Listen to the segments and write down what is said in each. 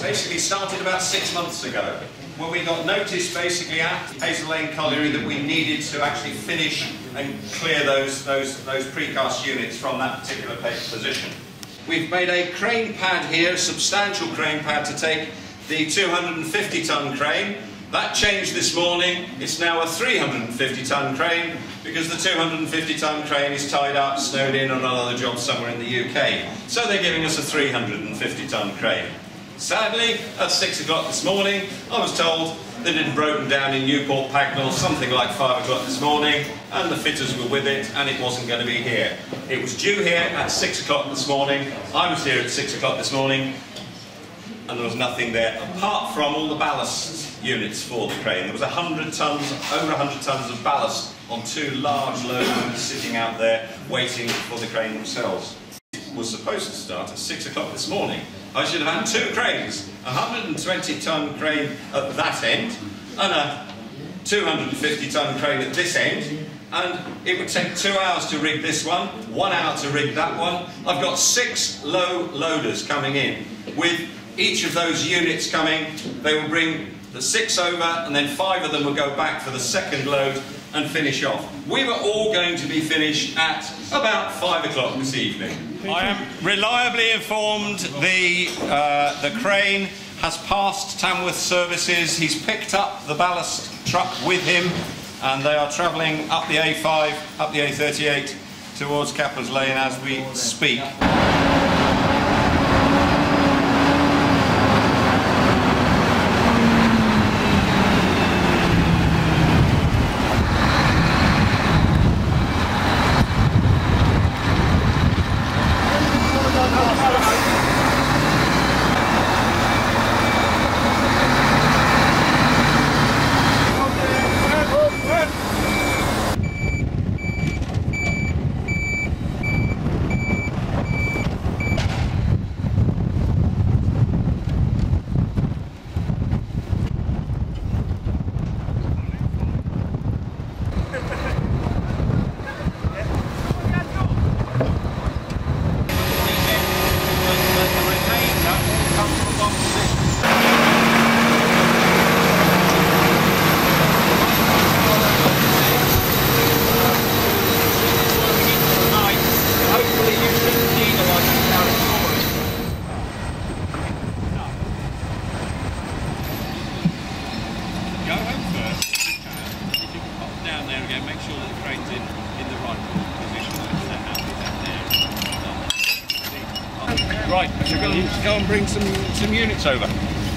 basically started about six months ago when we got notice basically at Hazel Lane Colliery that we needed to actually finish and clear those, those, those precast units from that particular position. We've made a crane pad here, a substantial crane pad to take the 250 ton crane. That changed this morning. It's now a 350 ton crane because the 250 ton crane is tied up, snowed in on another job somewhere in the UK. So they're giving us a 350 ton crane. Sadly, at 6 o'clock this morning, I was told that it had broken down in Newport Pagnell something like 5 o'clock this morning, and the fitters were with it, and it wasn't going to be here. It was due here at 6 o'clock this morning. I was here at 6 o'clock this morning, and there was nothing there apart from all the ballast units for the crane. There was 100 tons, over 100 tons of ballast on two large loaders sitting out there waiting for the crane themselves. Was supposed to start at 6 o'clock this morning. I should have had two cranes, a 120 ton crane at that end and a 250 ton crane at this end and it would take two hours to rig this one, one hour to rig that one. I've got six low loaders coming in with each of those units coming. They will bring the six over and then five of them will go back for the second load and finish off. We were all going to be finished at about five o'clock this evening. I am reliably informed the, uh, the crane has passed Tamworth services. He's picked up the ballast truck with him and they are travelling up the A5, up the A38 towards Cappers Lane as we speak.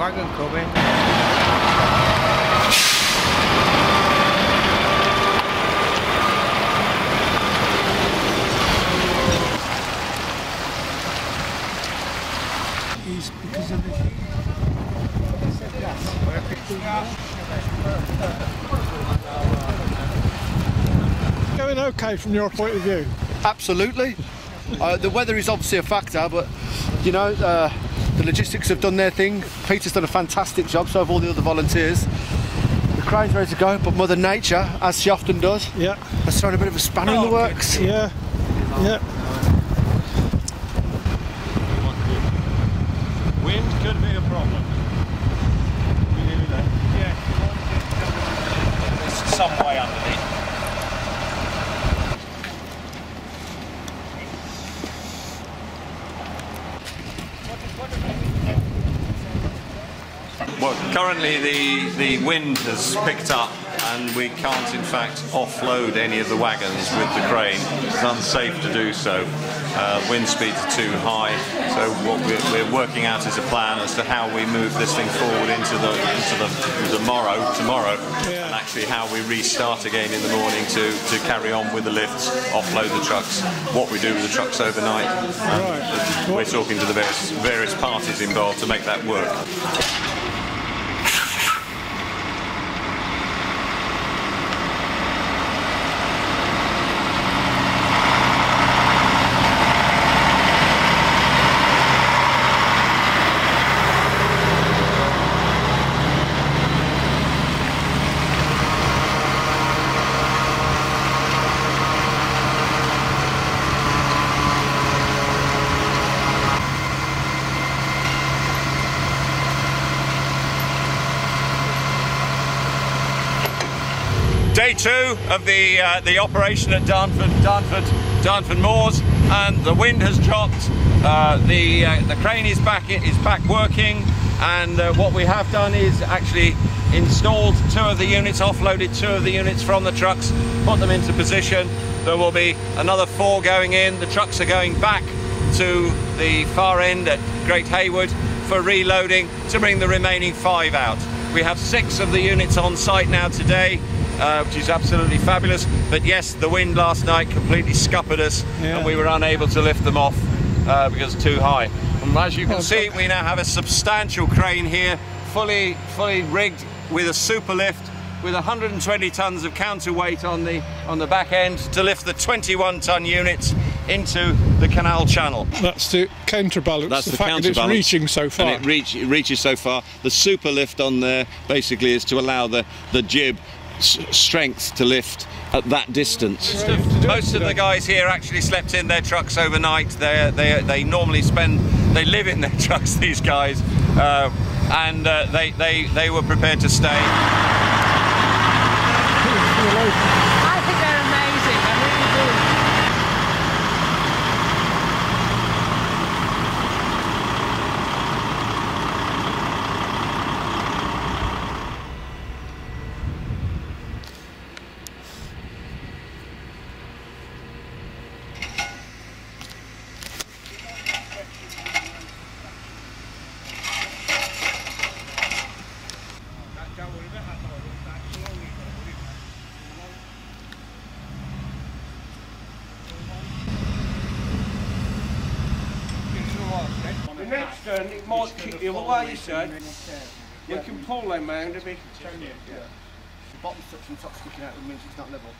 wagon coming. Is because of the Going okay from your point of view? Absolutely. Uh, the weather is obviously a factor, but you know, uh, the logistics have done their thing. Peter's done a fantastic job, so have all the other volunteers. The crane's ready to go, but Mother Nature, as she often does, Yeah. has thrown a bit of a spanner in the oh, works. Yeah. Yeah. Wind could be a problem. Yeah. There's some way underneath. Well, currently the, the wind has picked up and we can't in fact offload any of the wagons with the crane. It's unsafe to do so. Uh, wind speeds are too high, so what we're, we're, working out is a plan as to how we move this thing forward into the into the tomorrow, tomorrow, yeah. and actually how we restart again in the morning to, to carry on with the lifts, offload the trucks, what we do with the trucks overnight. Right. We're talking to the various, various parties involved to make that work. Two of the uh, the operation at Darnford, Darnford, Darnford Moors, and the wind has dropped. Uh, the uh, the crane is back is back working, and uh, what we have done is actually installed two of the units, offloaded two of the units from the trucks, put them into position. There will be another four going in. The trucks are going back to the far end at Great Haywood for reloading to bring the remaining five out. We have six of the units on site now today uh, which is absolutely fabulous. But yes, the wind last night completely scuppered us yeah. and we were unable to lift them off uh, because too high. And as you can see, we now have a substantial crane here, fully, fully rigged with a super lift with 120 tons of counterweight on the on the back end to lift the 21 ton units into the canal channel. That's to counterbalance That's the, the fact that it's reaching so far. And it, reach, it reaches so far. The super lift on there basically is to allow the, the jib strength to lift at that distance. Most of the guys here actually slept in their trucks overnight. They they they normally spend they live in their trucks. These guys, uh, and uh, they they they were prepared to stay. Might kick the other way, you see. We can pull them round a bit. The bottom section top sticking out means it's not level.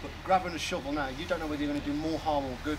But grabbing a shovel now, you don't know whether you're going to do more harm or good.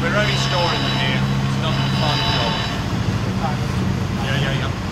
We're only storing them here. It's not a fun job. Yeah, yeah, yeah.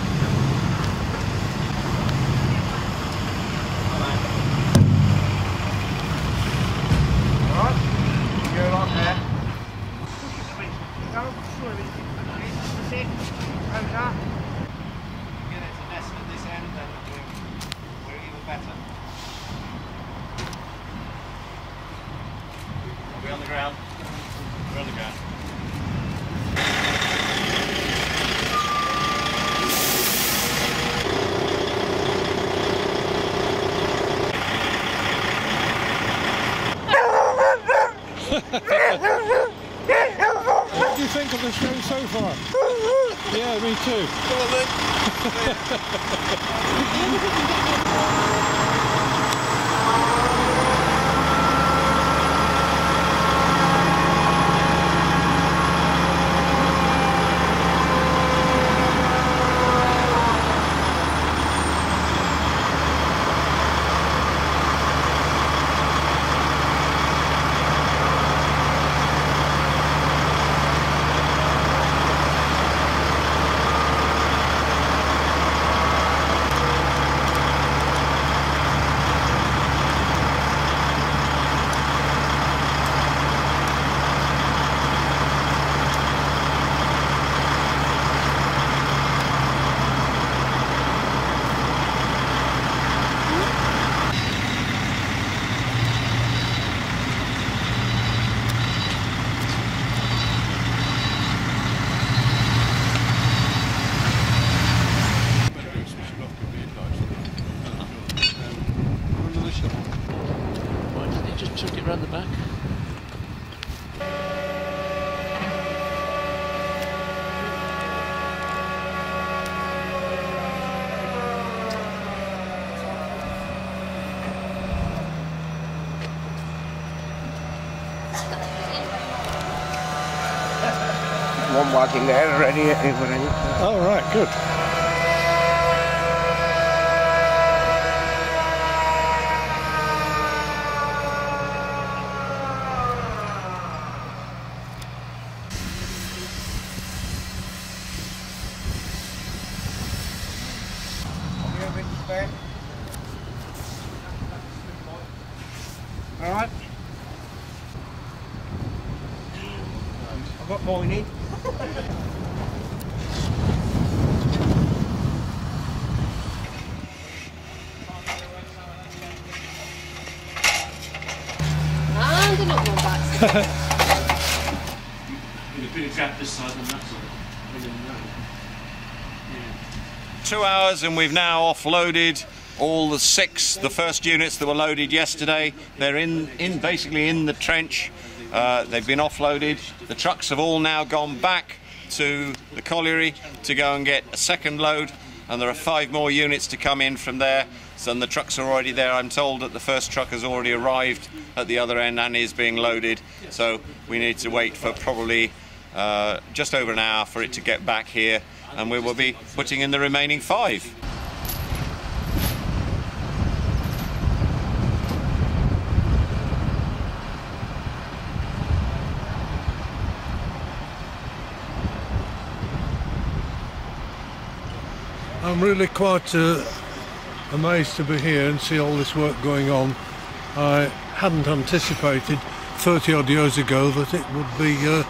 Come on, mate. One walking there already. All right, good. All right. I've got more you need. I'm gonna back. With a bigger gap this side than that side. I two hours and we've now offloaded all the six, the first units that were loaded yesterday. They're in, in basically in the trench. Uh, they've been offloaded. The trucks have all now gone back to the colliery to go and get a second load, and there are five more units to come in from there. And the trucks are already there. I'm told that the first truck has already arrived at the other end and is being loaded. So we need to wait for probably uh, just over an hour for it to get back here, and we will be putting in the remaining five. I'm really quite uh, amazed to be here and see all this work going on. I hadn't anticipated 30 odd years ago that it would be uh,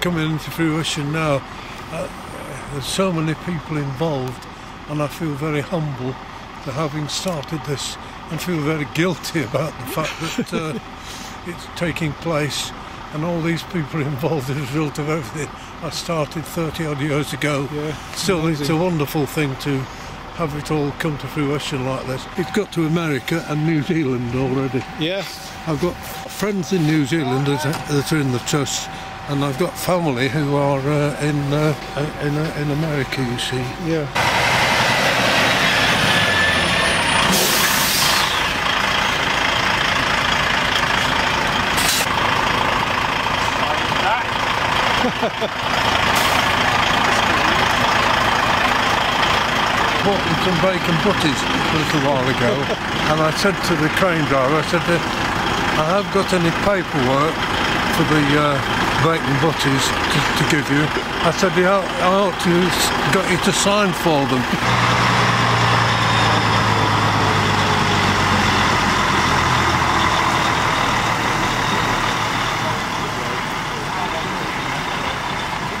coming into fruition now. Uh, there's so many people involved, and I feel very humble to having started this and feel very guilty about the fact that uh, it's taking place and all these people involved as a result of everything I started 30 odd years ago. Yeah, Still, it's a wonderful thing to have it all come to fruition like this. It's got to America and New Zealand already. Yeah. I've got friends in New Zealand that are, in the trust, and I've got family who are uh, in, uh, in uh, in America. You see. Yeah. bought them some bacon butties a little while ago, and I said to the crane driver, I said, uh, I have got any paperwork for the uh, bacon butties to, to give you. I said, yeah, I ought to got you to sign for them.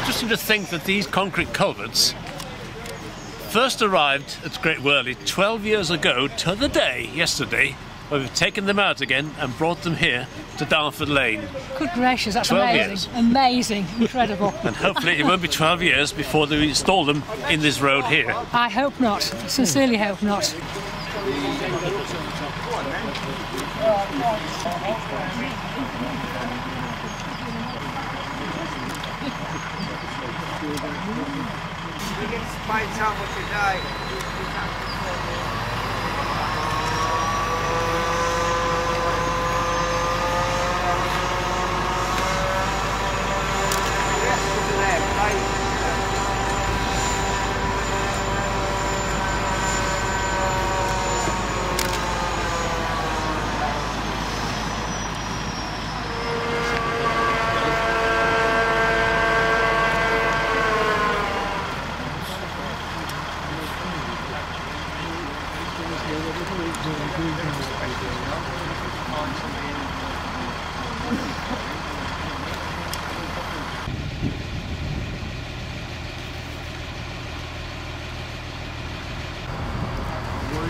Interesting to think that these concrete culverts first arrived at Great Wyrley 12 years ago to the day, yesterday, But we've taken them out again and brought them here to Darnford Lane. Good gracious, that's 12 amazing. years. Amazing, incredible. And hopefully it won't be 12 years before they install them in this road here. I hope not. Sincerely hope not. Then I'll put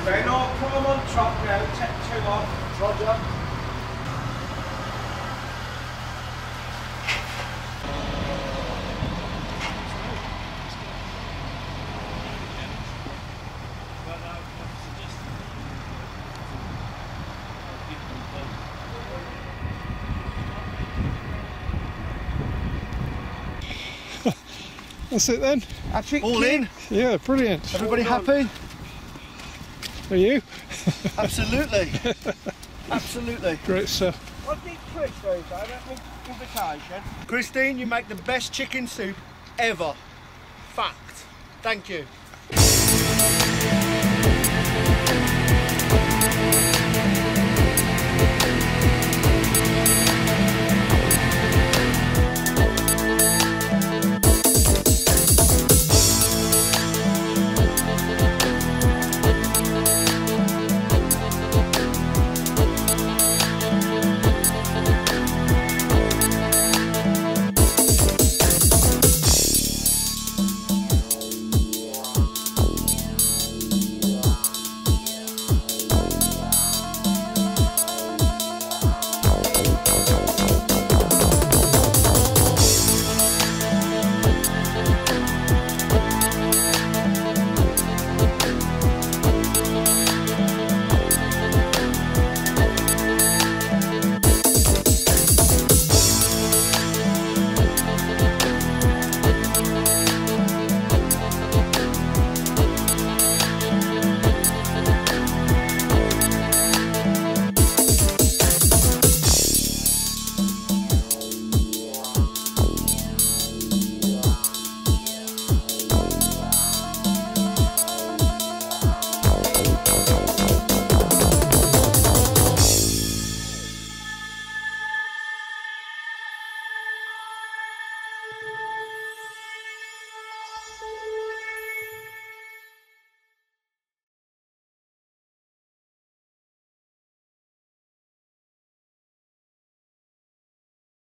them on top now, take two off. Roger. That's it then. All in. Yeah, brilliant. Everybody happy? Are you? Absolutely. Absolutely. Great stuff. What did Chris do, though? Invitation. Christine, you make the best chicken soup ever. Fact. Thank you.